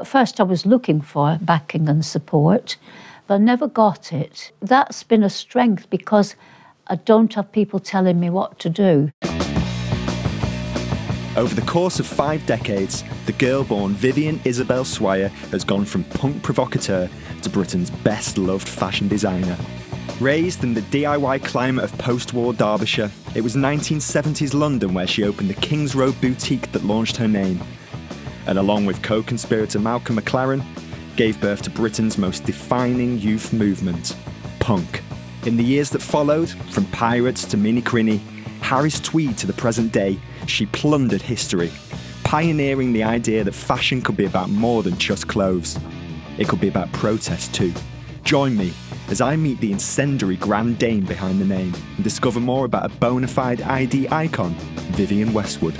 At first, I was looking for backing and support, but I never got it. That's been a strength because I don't have people telling me what to do. Over the course of five decades, the girl born Vivienne Isabel Swire has gone from punk provocateur to Britain's best loved fashion designer. Raised in the DIY climate of post war Derbyshire, it was 1970s London where she opened the King's Road boutique that launched her name. And along with co conspirator Malcolm McLaren, gave birth to Britain's most defining youth movement, punk. In the years that followed, from pirates to Mini Crini, Harris Tweed to the present day, she plundered history, pioneering the idea that fashion could be about more than just clothes. It could be about protest too. Join me as I meet the incendiary Grand Dame behind the name and discover more about a bona fide ID icon, Vivienne Westwood.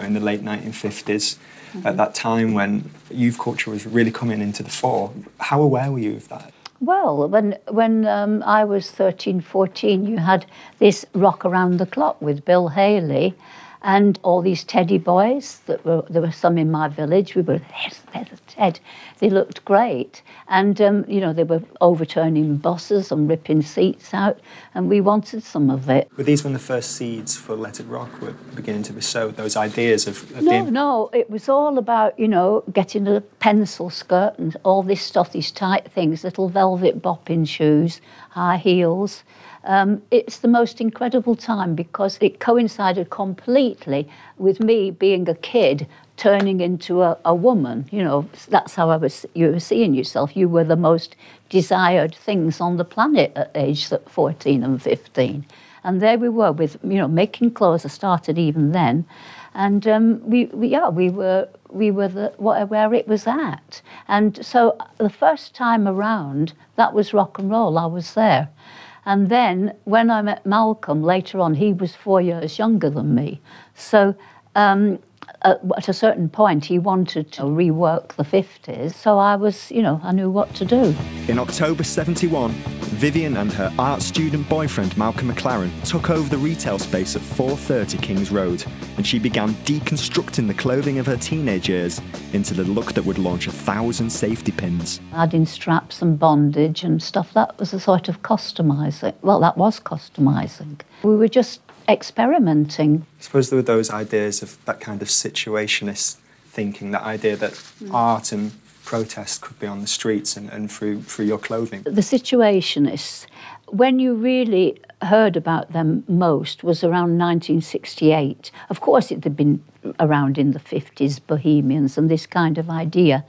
In the late 1950s, mm-hmm. at that time when youth culture was really coming into the fore, how aware were you of that? Well, when when um, I was 13, 14, you had this rock around the clock with Bill Haley, and all these teddy boys that were there were some in my village. We were there's, there's a Ted. They looked great, and um, you know they were overturning buses and ripping seats out, and we wanted some of it. Were these when the first seeds for Let It Rock were beginning to be sowed? Those ideas of, of no, being... no, it was all about you know getting a pencil skirt and all this stuff, these tight things, little velvet bopping shoes, high heels. Um, it's the most incredible time because it coincided completely with me being a kid turning into a, a woman. You know, that's how I was. You were seeing yourself. You were the most desired things on the planet at age 14 and 15. And there we were with, you know, making clothes. I started even then. And um, we, we, yeah, we were, we were the, where it was at. And so the first time around, that was rock and roll. I was there. And then when I met Malcolm later on, he was four years younger than me. So um, at a certain point, he wanted to rework the 50s. So I was, you know, I knew what to do. In October 71, Vivienne and her art student boyfriend, Malcolm McLaren, took over the retail space at 430 Kings Road, and she began deconstructing the clothing of her teenage years into the look that would launch a thousand safety pins. Adding straps and bondage and stuff, that was a sort of customising. Well, that was customising. We were just experimenting. I suppose there were those ideas of that kind of situationist thinking, that idea that mm. art and protest could be on the streets and, and through, through your clothing. The situationists, when you really heard about them most was around 1968. Of course, it had been around in the 50s, Bohemians and this kind of idea.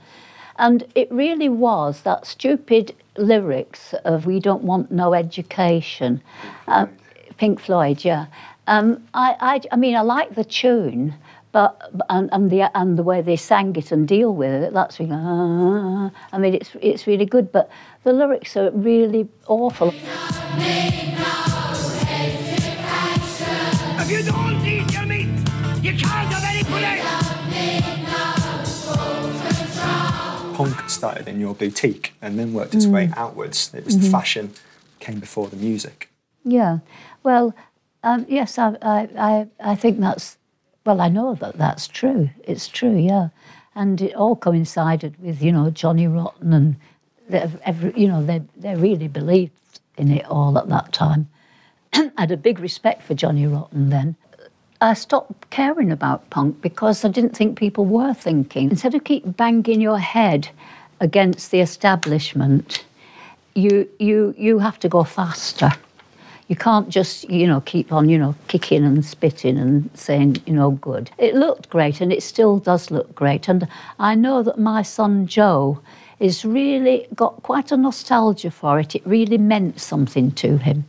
And it really was that stupid lyrics of "We don't want no education." Uh, Pink Floyd, yeah. Um, I, I, I mean, I like the tune, but and, and the and the way they sang it and deal with it. That's really, uh, I mean, it's it's really good, but the lyrics are really awful. If you don't eat your meat, you can't have any pudding. Punk started in your boutique and then worked its mm. way outwards. It was mm-hmm. the fashion came before the music. Yeah. Well, um, yes, I, I, I think that's, well, I know that that's true. It's true, yeah. And it all coincided with, you know, Johnny Rotten and every, you know, they, they really believed in it all at that time. I had a big respect for Johnny Rotten then. I stopped caring about punk because I didn't think people were thinking. Instead of keep banging your head against the establishment, you, you, you have to go faster you can't just, you know, keep on, you know, kicking and spitting and saying, you know, good. It looked great and it still does look great. And I know that my son Joe is really got quite a nostalgia for it. It really meant something to him.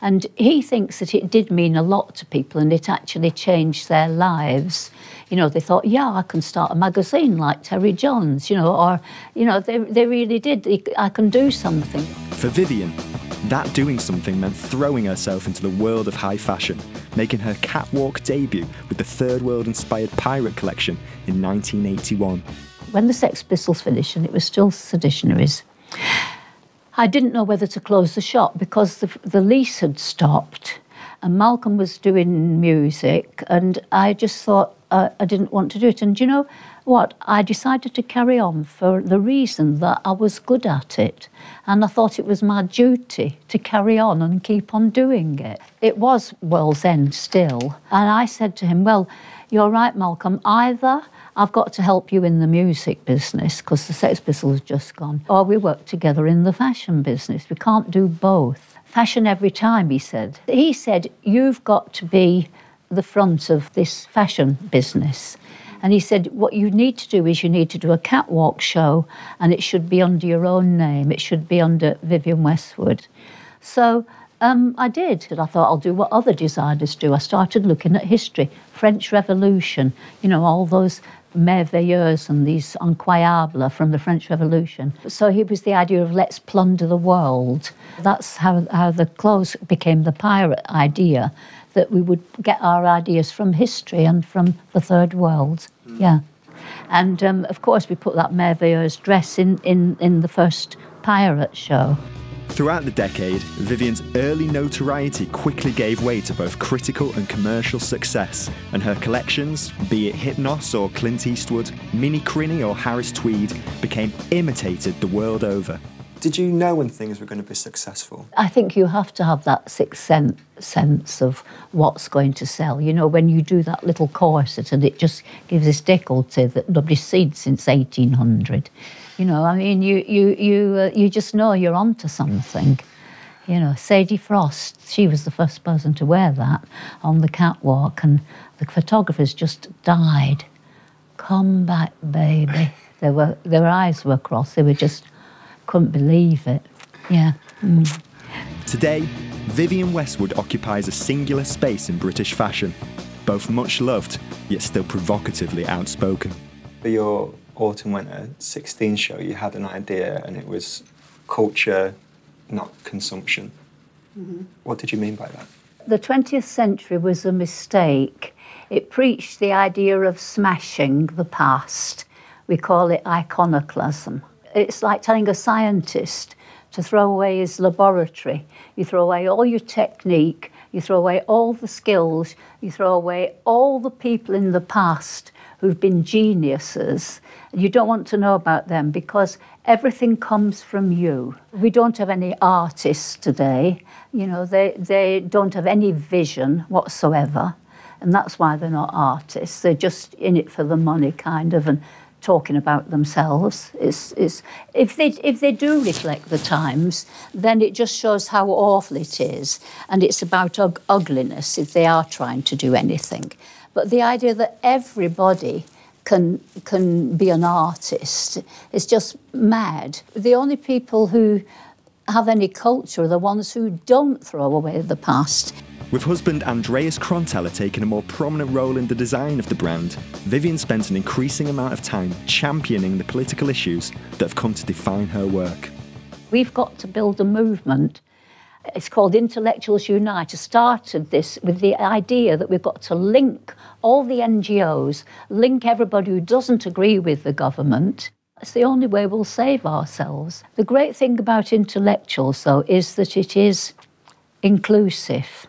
And he thinks that it did mean a lot to people and it actually changed their lives. You know, they thought, yeah, I can start a magazine like Terry Jones, you know, or, you know, they, they really did. I can do something. For Vivienne, that doing something meant throwing herself into the world of high fashion, making her catwalk debut with the Third World inspired pirate collection in 1981. When the Sex Pistols finished and it was still Seditionaries, I didn't know whether to close the shop because the, the lease had stopped and Malcolm was doing music, and I just thought, uh, I didn't want to do it. And you know what? I decided to carry on for the reason that I was good at it. And I thought it was my duty to carry on and keep on doing it. It was World's End still. And I said to him, Well, you're right, Malcolm. Either I've got to help you in the music business because the Sex Pistols just gone, or we work together in the fashion business. We can't do both. Fashion every time, he said. He said, You've got to be the front of this fashion business. And he said, What you need to do is you need to do a catwalk show, and it should be under your own name. It should be under Vivienne Westwood. So um, I did. And I thought I'll do what other designers do. I started looking at history, French Revolution, you know, all those merveilleuses and these incroyables from the French Revolution. So it was the idea of let's plunder the world. That's how, how the clothes became the pirate idea, that we would get our ideas from history and from the third world. Mm. Yeah. And um, of course, we put that merveilleuse dress in, in, in the first pirate show. Throughout the decade, Vivienne's early notoriety quickly gave way to both critical and commercial success, and her collections, be it Hypnos or Clint Eastwood, Mini Crini or Harris Tweed, became imitated the world over. Did you know when things were going to be successful? I think you have to have that sixth sense, sense of what's going to sell. You know, when you do that little corset and it just gives this decollete that nobody's seen since 1800 you know, I mean, you you you uh, you just know you're onto something. You know, Sadie Frost, she was the first person to wear that on the catwalk, and the photographers just died. Come back, baby. They were, their eyes were crossed. They were just couldn't believe it. Yeah. Mm. Today, Vivienne Westwood occupies a singular space in British fashion, both much loved yet still provocatively outspoken. For your autumn winter 16 show, you had an idea and it was culture, not consumption. Mm-hmm. What did you mean by that? The 20th century was a mistake. It preached the idea of smashing the past. We call it iconoclasm. It's like telling a scientist to throw away his laboratory. You throw away all your technique, you throw away all the skills, you throw away all the people in the past who've been geniuses. You don't want to know about them because everything comes from you. We don't have any artists today. You know, they, they don't have any vision whatsoever. And that's why they're not artists. They're just in it for the money, kind of, and talking about themselves. It's, it's, if, they, if they do reflect the times, then it just shows how awful it is. And it's about ugliness if they are trying to do anything. But the idea that everybody can can be an artist is just mad. The only people who have any culture are the ones who don't throw away the past. With husband Andreas Kronthaler taking a more prominent role in the design of the brand, Vivienne spent an increasing amount of time championing the political issues that have come to define her work. We've got to build a movement it's called Intellectuals Unite, I started this with the idea that we've got to link all the NGOs, link everybody who doesn't agree with the government. It's the only way we'll save ourselves. The great thing about intellectuals, though, is that it is inclusive.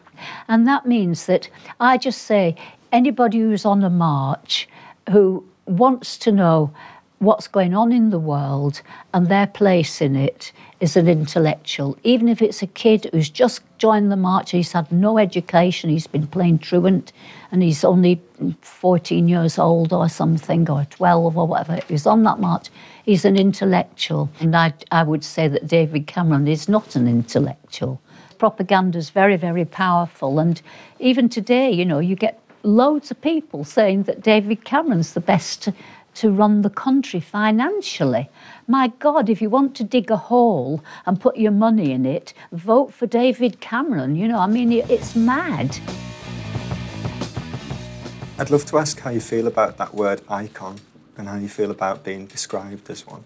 And that means that I just say anybody who's on a march who wants to know what's going on in the world and their place in it is an intellectual. Even if it's a kid who's just joined the march, he's had no education, he's been playing truant, and he's only 14 years old or something, or 12 or whatever, he's on that march, he's an intellectual. And I, I would say that David Cameron is not an intellectual. Propaganda is very, very powerful. And even today, you know, you get loads of people saying that David Cameron's the best to run the country financially. My God, if you want to dig a hole and put your money in it, vote for David Cameron. You know, I mean, it's mad. I'd love to ask how you feel about that word icon and how you feel about being described as one.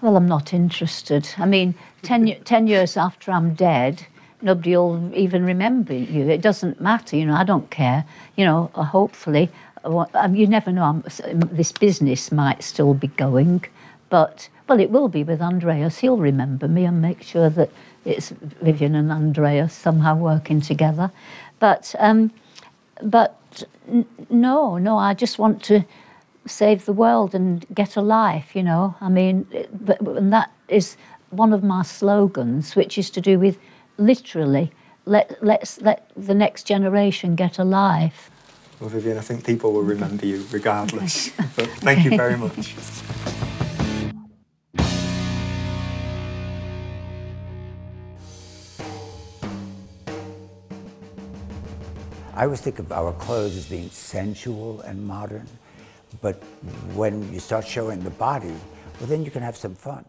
Well, I'm not interested. I mean, ten, ten years after I'm dead, nobody will even remember you. It doesn't matter, you know, I don't care. You know, hopefully um, you never know. Um, this business might still be going, but well, it will be with Andreas. He'll remember me and make sure that it's Vivienne and Andreas somehow working together. But um, but no, no. I just want to save the world and get a life. You know, I mean, and that is one of my slogans, which is to do with literally let let's let the next generation get a life. Well, Vivienne, I think people will remember you regardless. but thank you very much. I always think of our clothes as being sensual and modern, but when you start showing the body, well, then you can have some fun.